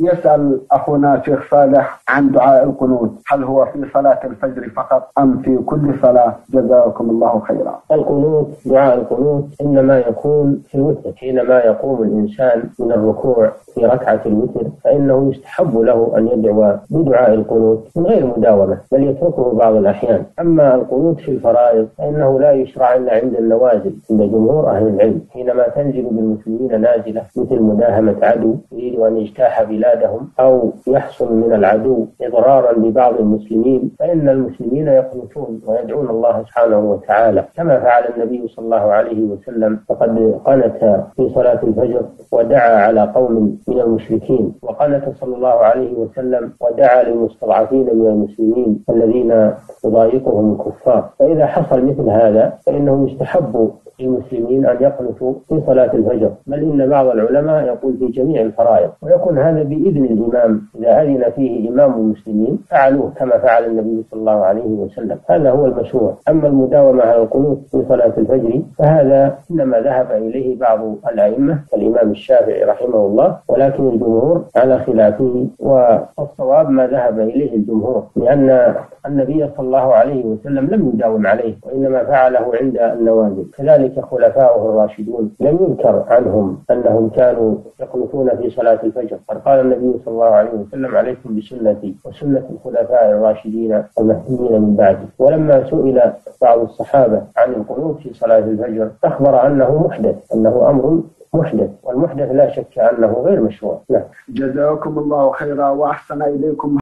يسأل أخونا شيخ صالح عن دعاء القنوت. هل هو في صلاة الفجر فقط أم في كل صلاة؟ جزاكم الله خيرا. القنوت دعاء القنوت إنما يكون في الوتر. حينما يقوم الإنسان من الركوع في ركعة الوتر فإنه يستحب له أن يدعو بدعاء القنوت من غير مداومة بل يتركه بعض الأحيان. أما القنوت في الفرائض فإنه لا يشرع إلا عند النوازل عند جمهور أهل العلم. حينما تنزل بالمسلمين نازلة مثل مداهمة عدو يريد أن يجتاح بلادهم أو يحصل من العدو إضرارا ببعض المسلمين فإن المسلمين يقنطون ويدعون الله سبحانه وتعالى. كما فعل النبي صلى الله عليه وسلم فقد قنت في صلاة الفجر ودعا على قوم من المشركين وقنت صلى الله عليه وسلم ودعا للمستضعفين من المسلمين الذين يضايقهم الكفار. فإذا حصل مثل هذا فإنه يستحب للمسلمين أن يقنطوا في صلاة الفجر. بل إن بعض العلماء يقول في جميع الفرائض. ويكون هذا بإذن الإمام. إذا أذن فيه إمام المسلمين فعلوه كما فعل النبي صلى الله عليه وسلم. هذا هو المشروع. أما المداومة على القنوت في صلاة الفجر فهذا إنما ذهب إليه بعض الأئمة كالإمام الشافعي رحمه الله ولكن الجمهور على خلافه. والصواب ما ذهب إليه الجمهور لأن النبي صلى الله عليه وسلم لم يداوم عليه وإنما فعله عند النوازل. كذلك خلفاؤه الراشدون. لم يذكر عنهم أنهم كانوا يقنطون في صلاة الفجر. قد قال النبي صلى الله عليه وسلم عليكم بسنتي وسنة الخلفاء الراشدين المهديين من بعدي. ولما سئل بعض الصحابة عن القنوت في صلاة الفجر أخبر أنه محدث أنه أمر محدث والمحدث لا شك أنه غير مشروع. نعم. جزاكم الله خيرا وأحسن إليكم.